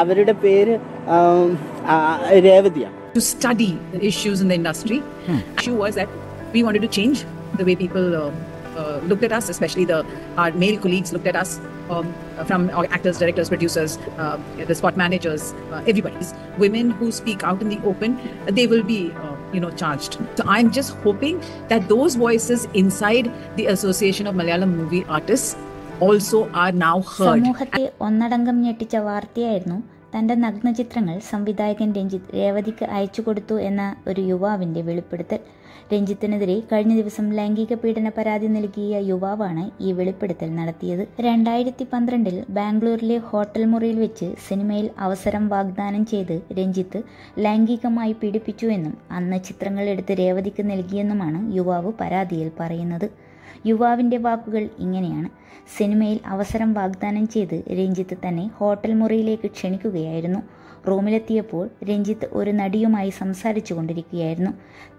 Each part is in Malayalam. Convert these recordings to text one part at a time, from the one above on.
അവരുടെ പേര് ആം, ആ, രേവതിയാണ് to study the issues in the industry. Issue was that we wanted to change the way people uh, uh, looked at us, especially the our male colleagues looked at us. Um, from our actors, directors, producers, uh, the spot managers, uh, everybody. Women who speak out in the open, they will be, uh, you know, charged. So I'm just hoping that those voices inside the Association of Malayalam Movie Artists also are now. സമൂഹത്തെ ഒന്നടങ്കം ഞെട്ടിച്ച വാർത്തയായിരുന്നു തന്റെ നഗ്നചിത്രങ്ങൾ സംവിധായകൻ രഞ്ജിത്ത് രേവതിക്ക് അയച്ചു കൊടുത്തു എന്ന ഒരു യുവാവിന്റെ വെളിപ്പെടുത്തൽ. രഞ്ജിത്തിനെതിരെ കഴിഞ്ഞ ദിവസം ലൈംഗിക പീഡന പരാതി നൽകിയ യുവാവാണ് ഈ വെളിപ്പെടുത്തൽ നടത്തിയത്. രണ്ടായിരത്തി പന്ത്രണ്ടിൽ ബാംഗ്ലൂരിലെ ഹോട്ടൽ മുറിയിൽ വെച്ച് സിനിമയിൽ അവസരം വാഗ്ദാനം ചെയ്ത് രഞ്ജിത്ത് ലൈംഗികമായി പീഡിപ്പിച്ചു എന്നും അന്ന് ചിത്രങ്ങൾ എടുത്ത് രേവതിക്ക് നൽകിയെന്നുമാണ് യുവാവ് പരാതിയിൽ പറയുന്നത്. യുവാവിന്റെ വാക്കുകൾ ഇങ്ങനെയാണ്. സിനിമയിൽ അവസരം വാഗ്ദാനം ചെയ്ത് രഞ്ജിത്ത് തന്നെ ഹോട്ടൽ മുറിയിലേക്ക് ക്ഷണിക്കുകയായിരുന്നു. റൂമിലെത്തിയപ്പോൾ രഞ്ജിത്ത് ഒരു നടിയുമായി സംസാരിച്ചു കൊണ്ടിരിക്കുകയായിരുന്നു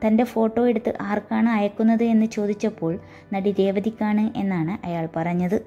തന്റെ ഫോട്ടോ എടുത്ത് ആർക്കാണ് അയക്കുന്നത് എന്ന് ചോദിച്ചപ്പോൾ നടി രേവതിക്കാണ് എന്നാണ് അയാൾ പറഞ്ഞത്.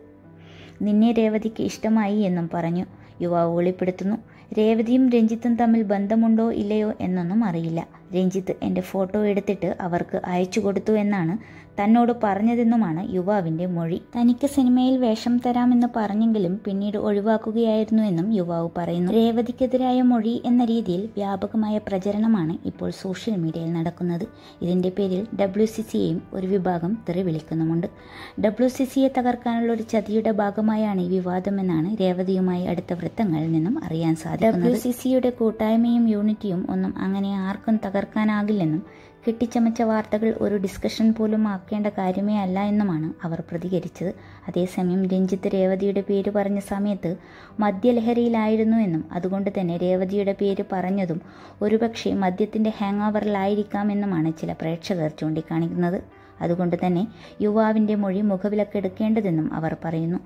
നിന്നെ രേവതിക്ക് ഇഷ്ടമായി എന്നും പറഞ്ഞു. യുവാവ് വെളിപ്പെടുത്തുന്നു. രേവതിയും രഞ്ജിത്തും തമ്മിൽ ബന്ധമുണ്ടോ ഇല്ലയോ എന്നൊന്നും അറിയില്ല. രഞ്ജിത്ത് എന്റെ ഫോട്ടോ എടുത്തിട്ട് അവർക്ക് അയച്ചു കൊടുത്തു എന്നാണ് തന്നോട് പറഞ്ഞതെന്നുമാണ് യുവാവിന്റെ മൊഴി. തനിക്ക് സിനിമയിൽ വേഷം തരാമെന്ന് പറഞ്ഞെങ്കിലും പിന്നീട് ഒഴിവാക്കുകയായിരുന്നു എന്നും യുവാവ് പറയുന്നു. രേവതിക്കെതിരായ മൊഴി എന്ന രീതിയിൽ വ്യാപകമായ പ്രചരണമാണ് ഇപ്പോൾ സോഷ്യൽ മീഡിയയിൽ നടക്കുന്നത്. ഇതിന്റെ പേരിൽ ഡബ്ല്യു സി സിയെയും ഒരു വിഭാഗം തെറി വിളിക്കുന്നുമുണ്ട് ഡബ്ല്യു സി സിയെ തകർക്കാനുള്ള ഒരു ചതിയുടെ ഭാഗമായാണ് ഈ വിവാദമെന്നാണ് രേവതിയുമായി അടുത്ത വൃത്തങ്ങളിൽ നിന്നും അറിയാൻ സാധിക്കുന്നത്. ഡബ്ല്യു സി സിയുടെ കൂട്ടായ്മയും യൂണിറ്റിയും ഒന്നും അങ്ങനെ ആർക്കും തകർക്കാനാകില്ലെന്നും കെട്ടിച്ചമച്ച വാർത്തകൾ ഒരു ഡിസ്കഷൻ പോലും ആക്കേണ്ട കാര്യമേ അല്ല എന്നുമാണ് അവർ പ്രതികരിച്ചത്. അതേസമയം രഞ്ജിത്ത് രേവതിയുടെ പേര് പറഞ്ഞ സമയത്ത് മദ്യലഹരിയിലായിരുന്നു എന്നും അതുകൊണ്ട് തന്നെ രേവതിയുടെ പേര് പറഞ്ഞതും ഒരുപക്ഷെ മദ്യത്തിന്റെ ഹാങ് ഓവറിലായിരിക്കാമെന്നുമാണ് ചില പ്രേക്ഷകർ ചൂണ്ടിക്കാണിക്കുന്നത്. അതുകൊണ്ട് തന്നെ യുവാവിന്റെ മൊഴി മുഖവിലക്കെടുക്കേണ്ടതെന്നും അവർ പറയുന്നു.